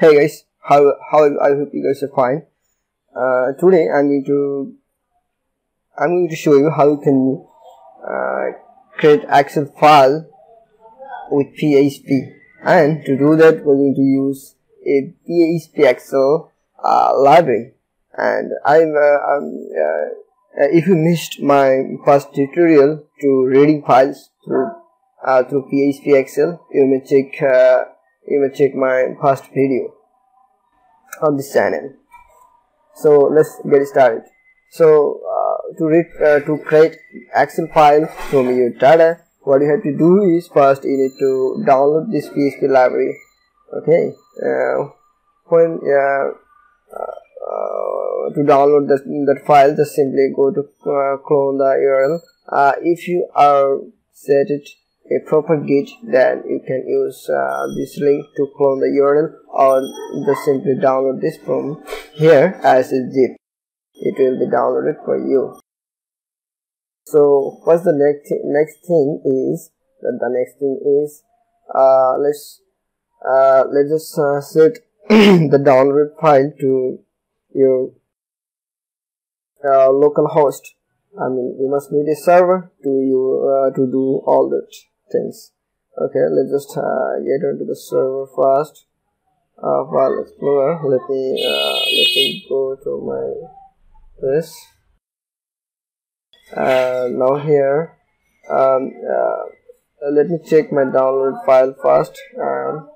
Hey guys, how how I hope you guys are fine. Uh, today I'm going to I'm going to show you how you can uh, create Excel file with PHP, and to do that we're going to use a PHP Excel uh, library. And I'm, uh, um, uh, if you missed my first tutorial to reading files through uh, through PHP Excel, you may check you may check my past video on this channel. So let's get started. So uh, to read uh, to create excel file from your data what you have to do is first you need to download this php library okay? Uh, when uh, uh, to download that, that file just simply go to uh, clone the url if you are set it a proper git then you can use uh, this link to clone the url or just simply download this from here as a zip. It will be downloaded for you. So what's the next next thing is that the next thing is uh, let's uh, let's just uh, set the download file to your uh, local host. I mean you must need a server to you uh, to do all that things. Okay let's just uh, get into the server first. Uh, file explorer. Let me uh, let me go to my this. Uh, now here. Um, uh, let me check my download file first. Um,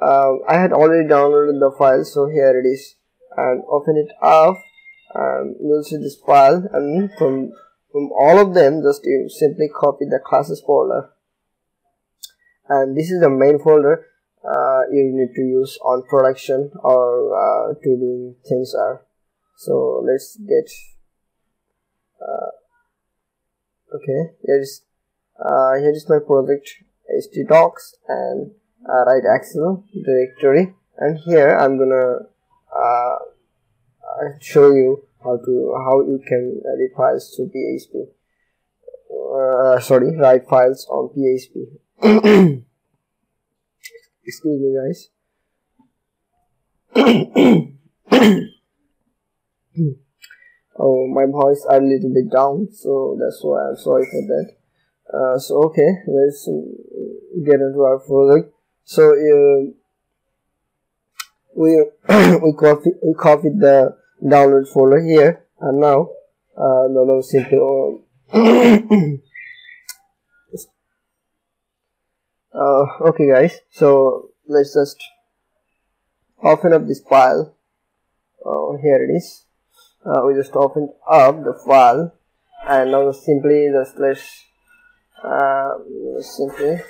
uh, I had already downloaded the file so here it is. And open it up. And you'll see this file. And from from all of them just you simply copy the classes folder and this is the main folder uh, you need to use on production or uh, to doing things are. So let's get uh, okay here's uh, here is my project htdocs and uh, write excel directory. And here i'm gonna uh, show you how to how you can edit files to php sorry write files on php excuse me guys. Oh my voice are a little bit down so that's why i'm sorry for that. Uh, so okay let's get into our project so uh, we we copy we copied the download folder here and now uh, no no simply uh, okay guys. So let's just open up this file. Uh, here it is. Uh, we just opened up the file. And now simply just let's uh, simply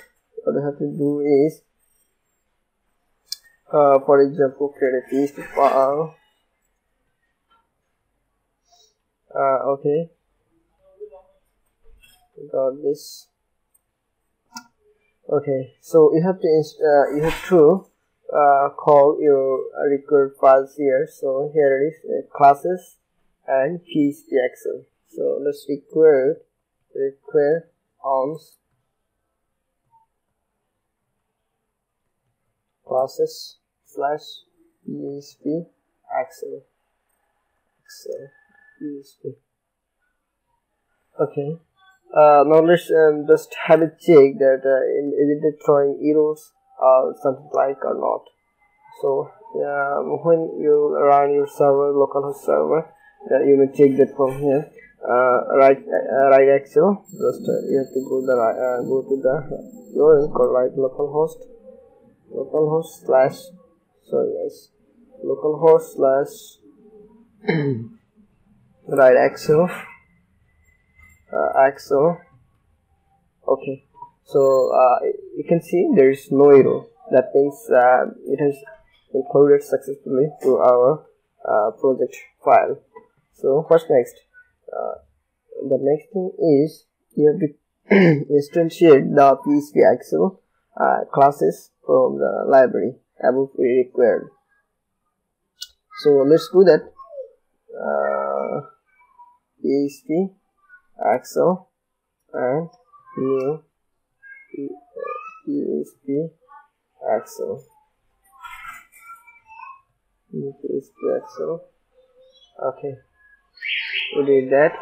what we have to do is uh, for example create a file. Uh, okay. Got this okay so you have to uh, you have to uh, call your required files here. So here it is uh, classes and PHP Excel so let's require require ons. Classes slash PHP Excel Excel PHP okay uh, now let's um, just have a check that uh, is it throwing errors or something like or not. So yeah, when you run your server localhost server uh, you may check that from here. Uh, right uh, right excel just uh, you have to go the uh, go to the url called right localhost localhost slash sorry guys localhost slash right excel uh, Excel okay. So uh, you can see there is no error that means uh, it has included successfully to our uh, project file. So what's next? Uh, the next thing is you have to instantiate the PHP Excel uh, classes from the library above we required so let's do that. PHP Excel and new PHP Excel PHP Excel okay. We did that.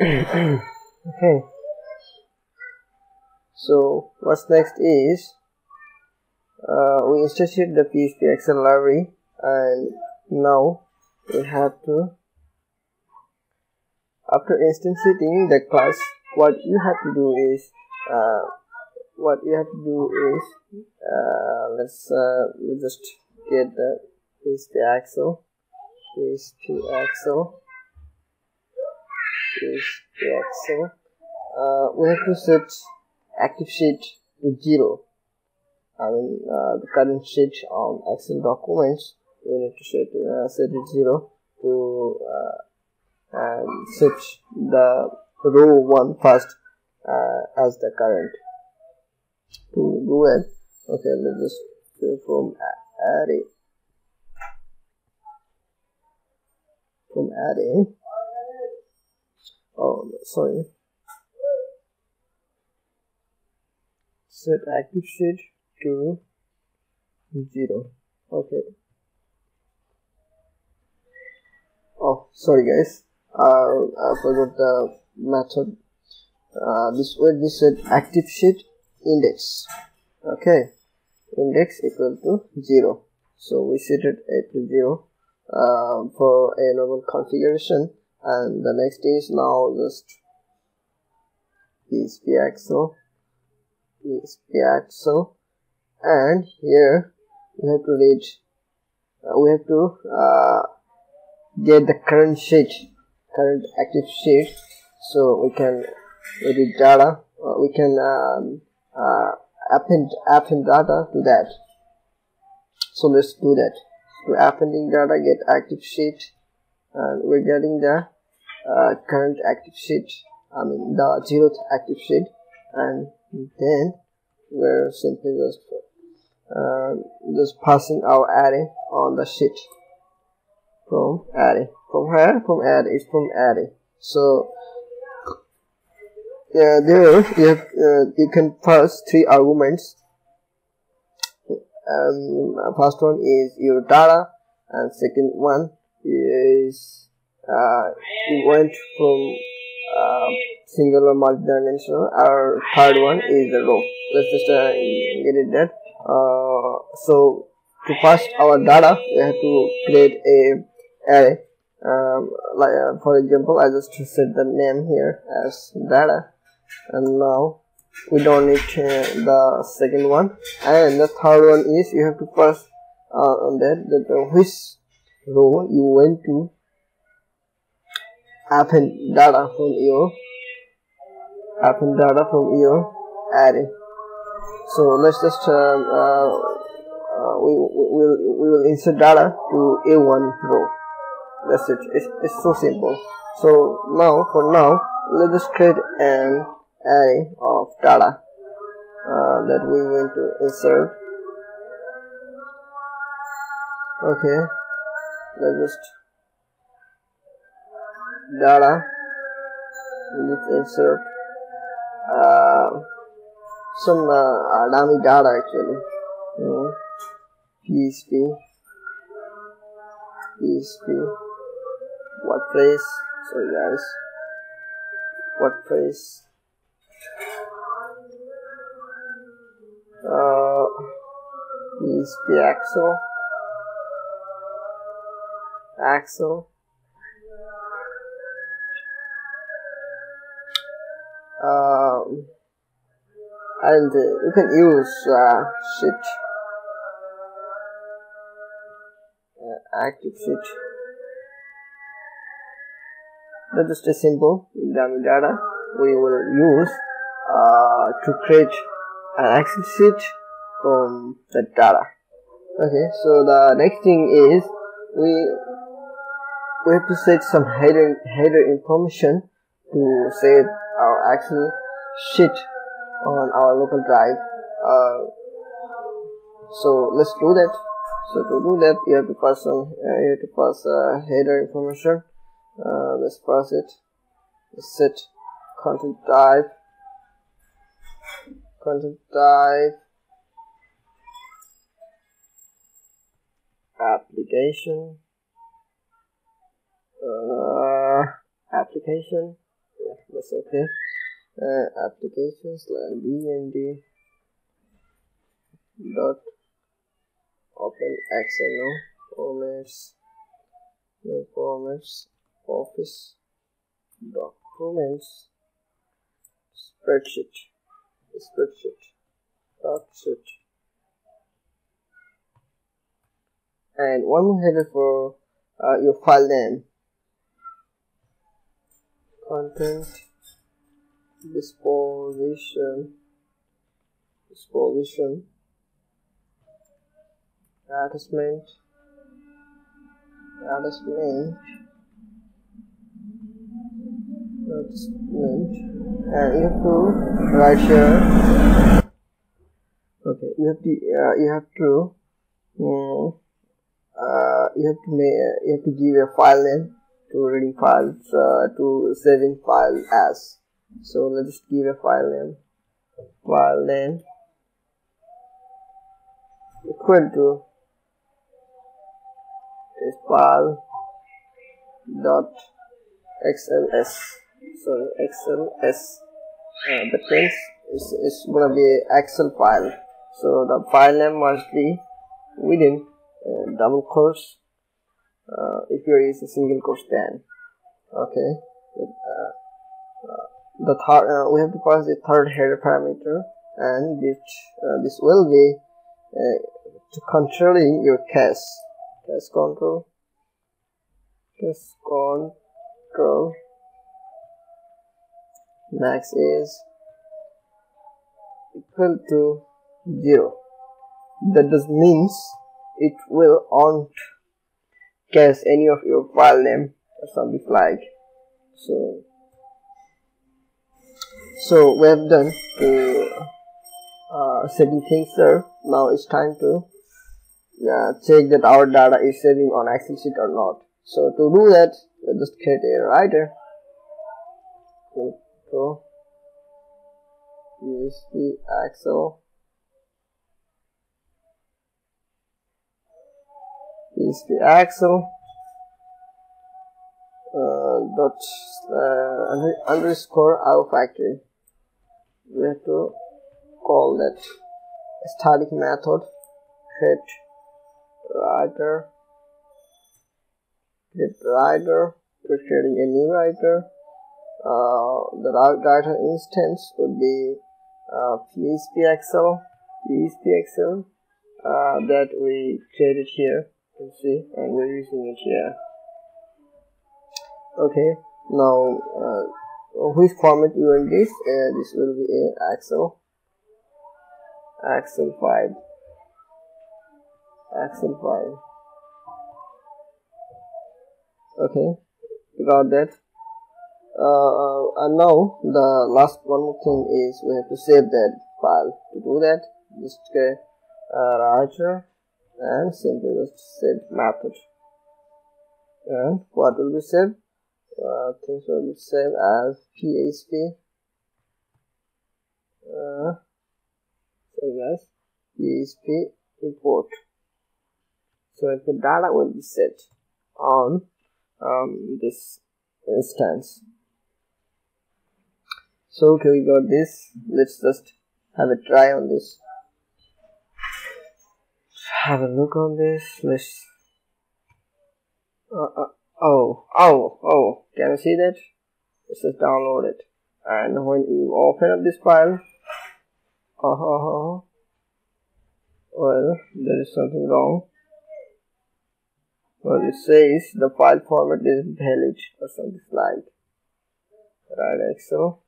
Okay. So what's next is uh, we instantiate the PHP Excel library and now we have to after instantiating the class what you have to do is uh, what you have to do is uh, let's uh, we just get the PHP Excel PHP Excel PHP Excel uh, we have to set active sheet to zero. I mean uh, the current sheet on Excel documents we need to set uh, set it zero to uh, and set the row one first uh, as the current. To do it okay let's just go from array. From array. Oh sorry. Set active sheet to 0 okay. Oh sorry guys I forgot the method uh, this will be said active sheet index okay? Index equal to 0 so we set it to 0 uh, for a normal configuration and the next is now just PHP Excel PHP Excel and here we have to read uh, we have to uh, get the current sheet current active sheet so we can edit data we can um, uh, append append data to that. So let's do that. To appending data get active sheet and we're getting the uh, current active sheet I mean the zeroth active sheet and then we're simply just uh, just passing our array on the sheet from array from where from array it's from array so yeah there you have uh, you can pass three arguments. Um, first one is your data and second one is uh, you went from uh, single or multi-dimensional our third one is the row. Let's just uh, get it that. uh, so to pass our data we have to create a array um, like uh, for example I just set the name here as data and now we don't need uh, the second one. And the third one is you have to pass uh, on that that uh, which row you want to. Append data from your append data from your array so let's just um, uh, uh, we, we will we will insert data to a1 row that's it. It's, it's so simple. So now for now let's create an array of data uh, that we want to insert. Okay. Let's just data let's insert uh, some uh, dummy data actually. You know, PHP PHP WordPress sorry guys. WordPress uh, PHP Excel Excel um, and uh, you can use uh, sheet uh, active sheet that is just a simple dummy data we will use uh, to create an excel sheet from the data okay so the next thing is we we have to set some header header information to set our excel sheet on our local drive. Uh, so let's do that. So to do that you have to pass some uh, you have to pass uh, header information uh, let's pass it. Let's set. Content type. Content type. Application. Uh, application. Yeah that's okay. Uh, applications like vnd dot open xml formats no formats office documents spreadsheet spreadsheet dot sheet and one more header for uh, your file name. Content disposition disposition attachment attachment attachment and you have to write here. Okay you have to uh, you have to um, uh, you have to make you have to give a file name to reading files uh, to saving file as. So let's give a file name. File name. Equal to is file dot xls so xls uh, that it's, it's gonna be excel file. So the file name must be within uh, double quotes uh, if you use a single quotes then okay? Uh, uh, the third uh, we have to pass the third header parameter and this uh, this will be to controlling your cache cache control. Cache control max is equal to 0 that does means it will not cache any of your file name or something like. So so we have done the uh, setting things there. Now it's time to uh, check that our data is saving on excel sheet or not. So to do that let's just create a writer so PHP Excel PHP Excel uh, dot uh, underscore IOFactory. We have to call that static method. Create writer. Create writer. We're creating a new writer the writer instance would be uh, PHP Excel PHP Excel uh, that we created here. You see and we're using it here. Okay now uh, which format you want this? Uh, this will be a Excel. Excel file. Excel file. Okay got that uh, and now the last one more thing is we have to save that file. To do that just get uh, writer and simply just save method. And what will be saved? Uh, things will be saved as php uh, so yes php import. So the data will be set on um, this instance so okay we got this. Let's just have a try on this. Have a look on this. Let's uh, uh, oh oh oh. Can you see that? Let's just download it. And when you open up this file uh -huh, well there is something wrong. Well it says the file format is valid or something like right excel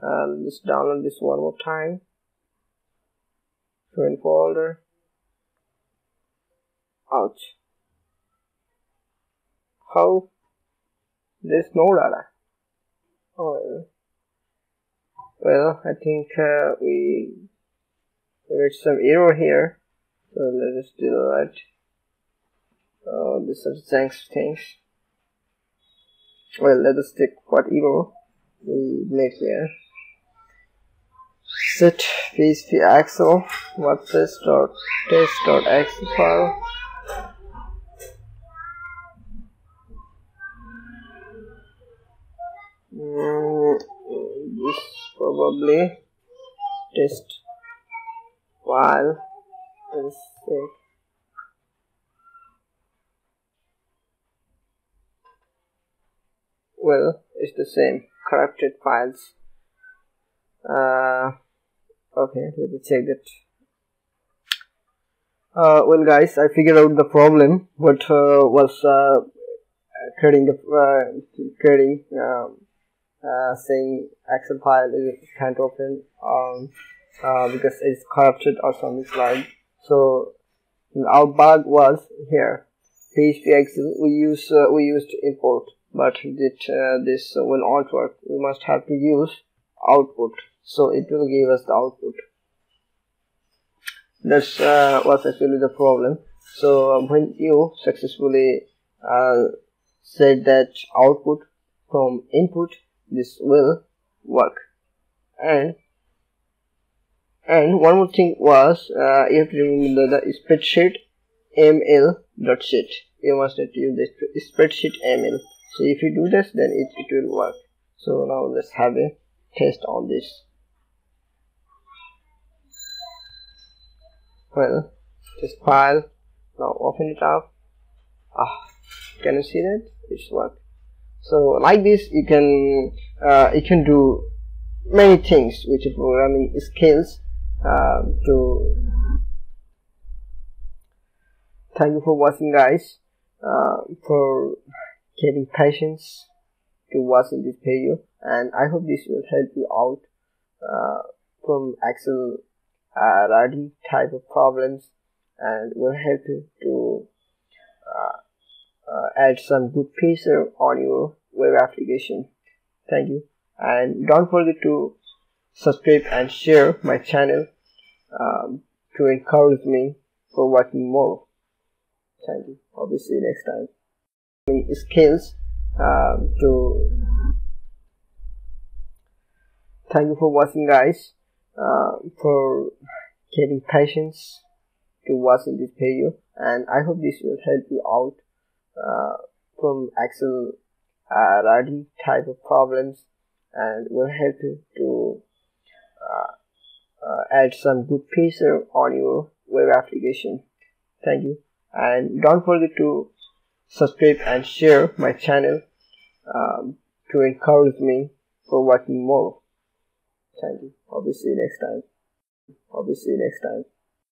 and let's download this one more time. In folder. Ouch. How? There's no data. Oh well. I think uh, we there's some error here. So let's delete uh, this is thanks things well let us take what error we make here set php axle wordpress.test.axle file. Mm, this probably test file let's well it's the same. Corrupted files. Uh, okay let me check that. Uh, well guys I figured out the problem what uh, was uh, creating the uh, creating um, uh, saying Excel file is can't open um, uh, because it's corrupted or something like. So our bug was here. PHP Excel we use uh, we used import but uh, this will not work. We must have to use output so it will give us the output. That's uh, was actually the problem. So when you successfully uh, said that output from input this will work. And and one more thing was uh, you have to remember the, the spreadsheet ml dot sheet. You must use the spreadsheet ml so if you do this then it, it will work. So now let's have a test on this well this file now open it up. Ah can you see that? It's work. So like this you can uh, you can do many things with your programming skills uh, to thank you for watching guys. Uh, for getting patience to watching this video and I hope this will help you out uh, from Excel uh, writing type of problems and will help you to uh, uh, add some good feature on your web application. Thank you. And don't forget to subscribe and share my channel um, to encourage me for working more. Thank you. You next time. Skills um, to thank you for watching guys uh, for getting patience to watching this video. And I hope this will help you out uh, from Excel uh, type of problems and will help you to uh, uh, add some good feature on your web application. Thank you. And don't forget to subscribe and share my channel um, to encourage me for working more. Thank you. You next time. You next time.